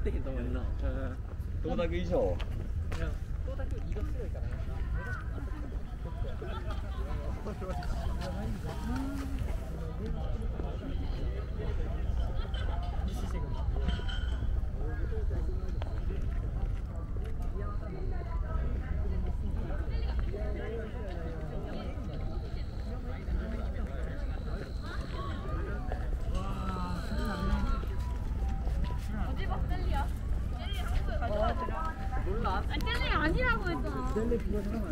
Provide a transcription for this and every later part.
ってへんと思うな。東卓以上？東卓移動するからな。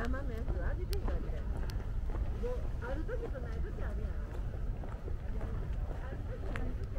生麺揚げてんだみたいなもうある時とない時あるやんある時ない時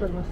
pues.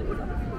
চলে যাবে